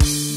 you